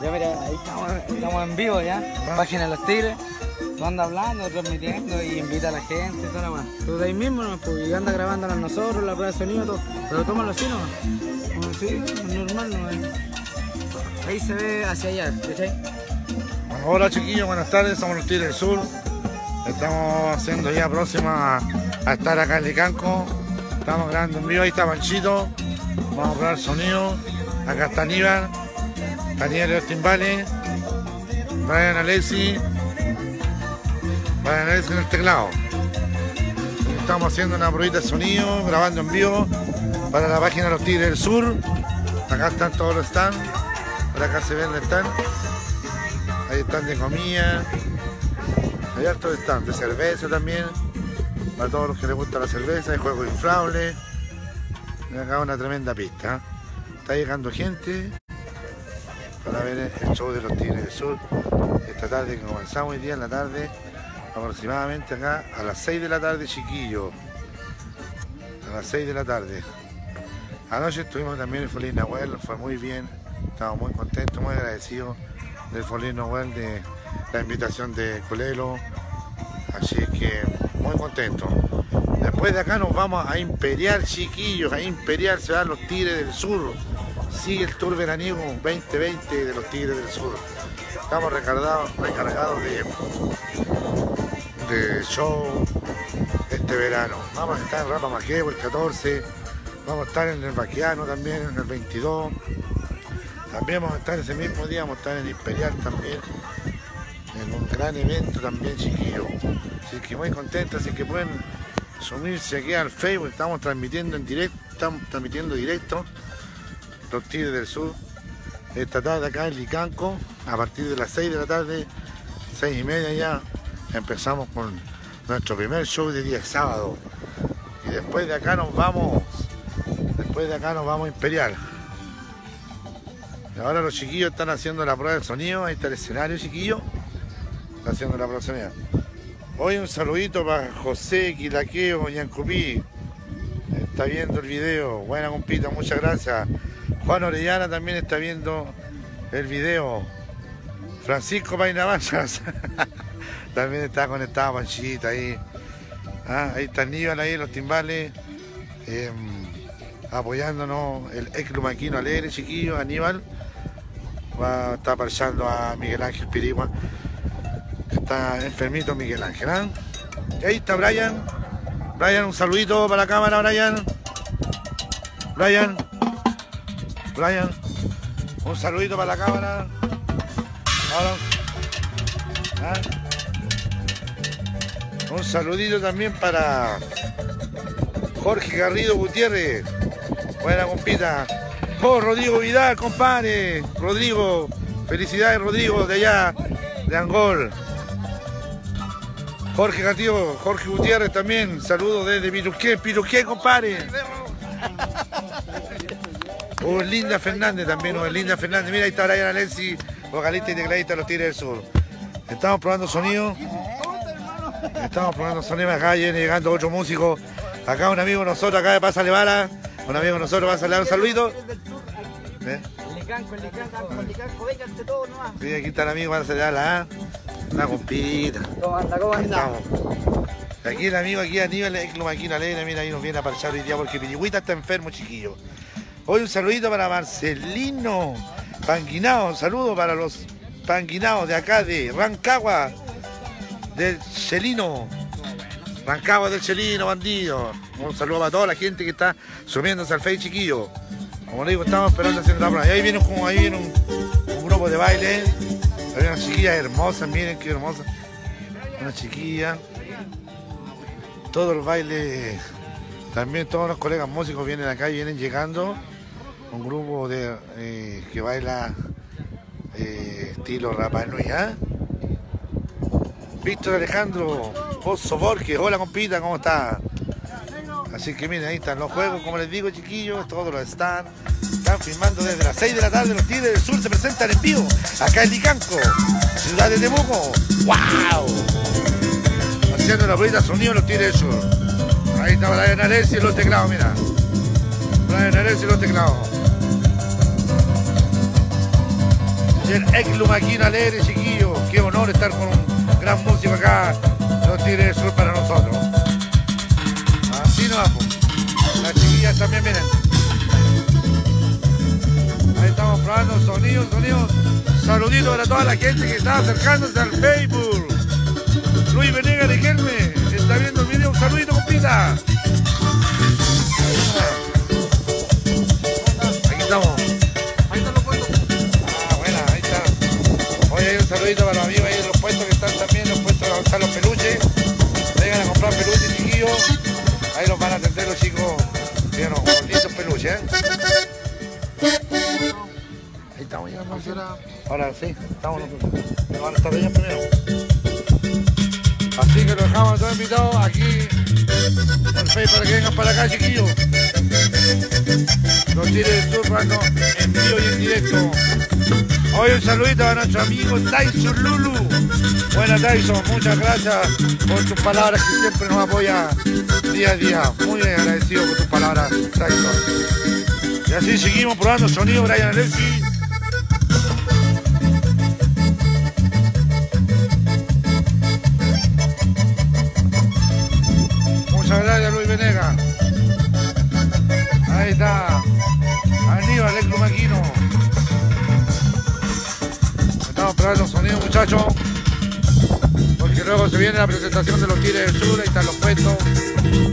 Ya mira, ahí estamos, estamos en vivo ya. Página de los Tigres. Tú andas hablando, transmitiendo y invita a la gente y toda la weá. Tú de ahí mismo nomás, pues, y anda grabándonos nosotros, la prueba de sonido, todo. Pero tómalo así nomás. Como así, normal nomás. Ahí se ve hacia allá, ¿cachai? Bueno, hola chiquillos, buenas tardes, somos los Tigres del Sur. Estamos haciendo ya próxima a, a estar acá en Licanco. Estamos grabando en vivo, ahí está Panchito. Vamos a probar sonido. Acá está Aníbal, Daniel los timbales, Brian Alessi, Brian Alessi en el teclado. Estamos haciendo una pruebita de sonido, grabando en vivo para la página los Tigres del Sur. Acá están todos los stands. Por acá se ven el stand. Ahí están de comida. Hay hartos stands de cerveza también. Para todos los que les gusta la cerveza, hay juegos inflables. Acá una tremenda pista. Está llegando gente para ver el show de los Tigres del Sur. Esta tarde que comenzamos hoy día en la tarde, aproximadamente acá a las 6 de la tarde, chiquillos. A las 6 de la tarde. Anoche estuvimos también en Folín Nahuel, fue muy bien. Estamos muy contentos, muy agradecidos del Folín Nahuel de la invitación de Colelo. Así que muy contentos. Después de acá nos vamos a Imperial, chiquillos, a Imperial se van los Tigres del Sur. Sigue el tour veraniego 2020 de los Tigres del Sur. Estamos recargados, recargados de, de show este verano. Vamos a estar en Rapa Maquebo el 14, vamos a estar en el Baquiano también en el 22. También vamos a estar ese mismo día, vamos a estar en Imperial también, en un gran evento también chiquillos. Así que muy contentos, así que pueden sumirse aquí al Facebook, estamos transmitiendo en directo, estamos transmitiendo directo los Tigres del Sur esta tarde acá en Licanco, a partir de las 6 de la tarde, 6 y media ya, empezamos con nuestro primer show de día sábado. Y después de acá nos vamos, después de acá nos vamos a Imperial. Y ahora los chiquillos están haciendo la prueba de sonido, ahí está el escenario chiquillo, está haciendo la prueba de sonido. Hoy un saludito para José Quilaqueo, Yancupí, está viendo el video, buena compita, muchas gracias. Juan Orellana también está viendo el video. Francisco Painamanchas también está conectado Panchita ahí. Ah, ahí está Aníbal ahí, los timbales. eh, apoyándonos el ex Lumaquino Alegre, chiquillo, Aníbal. Va, está parchando a Miguel Ángel Pirigua. Está enfermito Miguel Ángel. ¿ah? Ahí está Brian. Brian, un saludito para la cámara, Brian. Brian. Brian, un saludito para la cámara. ¿ah? Un saludito también para Jorge Garrido Gutiérrez. Buena compita. Oh, Rodrigo Vidal, compadre. Rodrigo, felicidades Rodrigo de allá, de Angol. Jorge Gatillo, Jorge Gutiérrez también, saludos desde Piruqué, Piruqué, compadre. Oh, Linda Fernández también, oh, Linda Fernández. Mira, ahí está Brian Alessi, vocalista y tecladista de los Tigres del Sur. Estamos probando sonido. Estamos probando sonido acá, viene llegando otro músico. Acá un amigo de nosotros, acá de Pásale Bala. Un amigo de nosotros va a salir un saludito. ¿Eh? Sí, aquí está el amigo, van a salir la Una compita. ¿Cómo anda? ¿Cómo anda? Aquí el amigo, aquí Aníbal, es Maquina Alegre, mira, ahí nos viene a parchar hoy día porque Piñigüita está enfermo, chiquillo. Hoy un saludito para Marcelino Panguinao, un saludo para los panguinados de acá de Rancagua, del Chelino. Rancagua del Chelino, bandido. Un saludo para toda la gente que está subiéndose al Face, chiquillo. Como le digo, estamos esperando haciendo la prueba. Y ahí viene, un- ahí viene un, grupo de baile. Hay una chiquilla hermosa, miren qué hermosa. Una chiquilla. Todo el baile, también todos los colegas músicos vienen acá y vienen llegando. Un grupo de eh, que baila eh, estilo Rapa Nui, ¿ah? Víctor Alejandro Pozo Borges, hola compita, ¿cómo está? Así que miren, ahí están los juegos, como les digo chiquillos, todos los están. Están filmando desde las 6 de la tarde, los Tigres del Sur se presentan en vivo, acá en Licanco, ciudad de Temuco. ¡Wow! Haciendo la bonita sonido los Tigres del Sur. Ahí está Brian Alessi en los teclados, mira. En los teclados. del ex Maquina Alegre, chiquillo. Qué honor estar con un gran músico acá, los Tigres del Sur para nosotros. Así nos vamos. Las chiquillas también vienen. Ahí estamos probando sonidos, sonidos. Saluditos para toda la gente que está acercándose al Facebook. Luis Venegas de Germe, está viendo el video. Un saludito, compita. Ahora sí, estamos nosotros. Me van a estar ellos primero. Así que los dejamos a todos invitados aquí en para que vengan para acá, chiquillos. Los tires mano, en vivo y en directo. Hoy un saludito a nuestro amigo Tyson Lulu. Buenas Tyson, muchas gracias por tus palabras que siempre nos apoya día a día. Muy agradecido por tus palabras, Tyson. Y así seguimos probando sonido Brian Alessi. Aníbal Ex Maquino. Estamos probando sonido muchachos. Porque luego se viene la presentación de los Tigres del Sur, ahí están los puestos.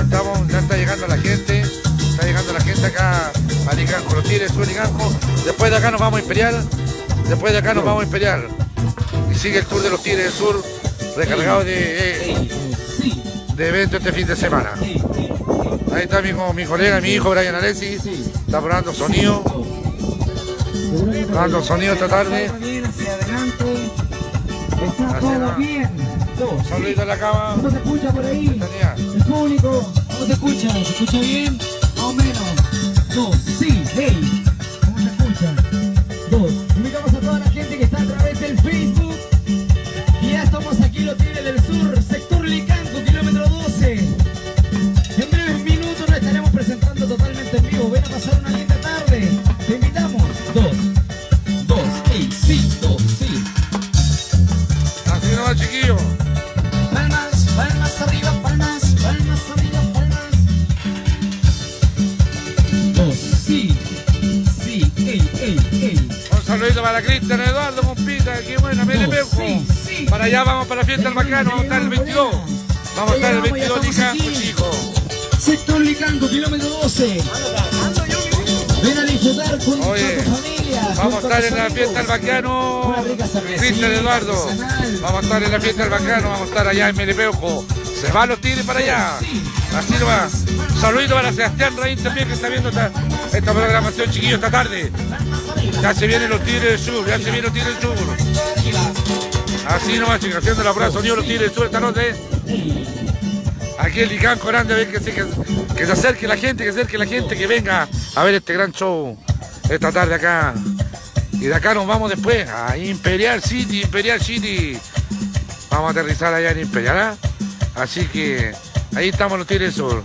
Estamos, ya está llegando la gente. Está llegando la gente acá a Licanco, los Tigres Sur Licanco. Después de acá nos vamos a Imperial. Después de acá nos vamos a Imperial. Y sigue el tour de los Tigres del Sur, recargado de, de eventos este fin de semana. Ahí está mi, mi colega, mi hijo Brian Alessi. Está probando sonido. Probando sonido esta tarde. Está todo bien. Saludito a la cama. ¿Cómo se escucha por ahí? El público, ¿cómo se escucha? ¿Se escucha bien? Más o menos. Dos, sí, hey. Para allá vamos para la fiesta del Bacano. Vamos a estar el 22. Vamos a estar el 22 Licanco, chicos. Sector Licanco, kilómetro 12. Ven a disfrutar con tu familia. Vamos a estar en la fiesta del Bacano. Cristian Eduardo. Vamos a estar en la fiesta del Bacano. Vamos a estar allá en Melipeuco. Se van los tigres para allá. Así nomás. Saludito para Sebastián Raín también que está viendo esta, esta programación, chiquillos, esta tarde. Ya se vienen los tigres del sur. Ya se vienen los tigres del sur. Así nomás, chicos, haciendo la prueba sonido los tigres sur esta noche. Aquí el Licanco grande, a ver que se, que, se acerque la gente, que se acerque la gente, que venga a ver este gran show esta tarde acá. Y de acá nos vamos después a Imperial City, Imperial City. Vamos a aterrizar allá en Imperial, ¿ah? Así que ahí estamos los Tigres Sur.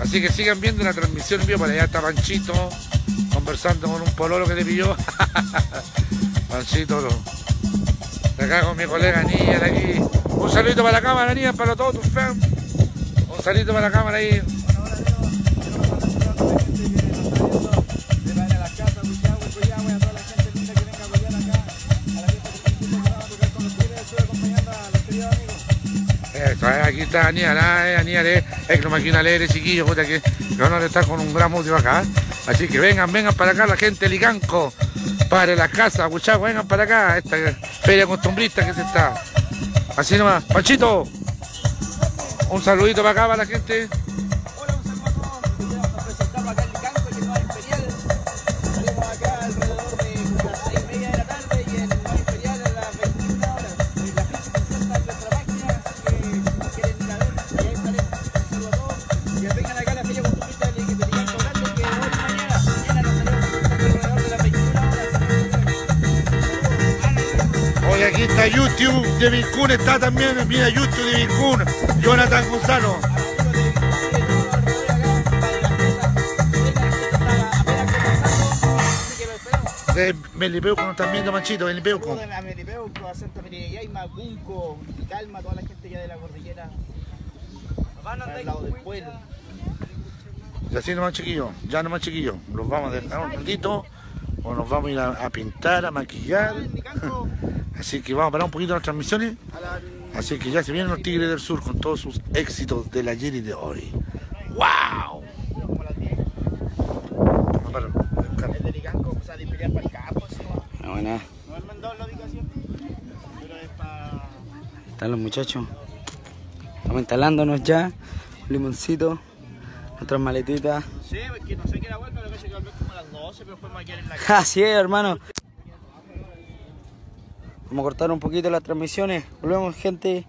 Así que sigan viendo la transmisión en vivo, para allá está Panchito conversando con un pololo que le pilló. Panchito, lo- acá con mi colega Niña aquí. Un saludito para la cámara, Niña, para todos tus fans. Un saludito para la cámara ahí. Eh, aquí está Aníbal, eh, Aníbal, es que máquina alegre, chiquillo, puta que que honor estar con un gran músico acá. Así que vengan, vengan para acá la gente de Licanco, para la casa, Huichaco, vengan para acá, esta feria costumbrista que se está. Así nomás, Panchito, un saludito para acá para la gente. De Vincún, está también, mira YouTube de Vincún, Jonathan Gonzalo. De Melipeuco nos están viendo, Manchito, Melipeuco. A Melipeuco, a Santa María Macunco, y Calma, toda la gente ya de la cordillera. Al lado del pueblo. Y así nomás, chiquillos, ya nomás, chiquillos. Los vamos a dejar un ratito, o nos vamos a ir a, a pintar, a maquillar. Así que vamos a parar un poquito las transmisiones. Así que ya se vienen los Tigres del Sur con todos sus éxitos del ayer y de hoy. ¡Wow! como las 10. Vamos a parar, buscar. El de Licanco, o sea, de pelear para el campo, así nomás. Bueno, buena. No me han mandado la ubicación, pero es para... Están los muchachos. Estamos instalándonos ya. Un limoncito. Nuestras maletitas. No sé, es que no sé qué era bueno, pero que habló como a las 12, pero después me voy a quedar en la casa. Así es, hermano. Vamos a cortar un poquito las transmisiones. Volvemos, gente.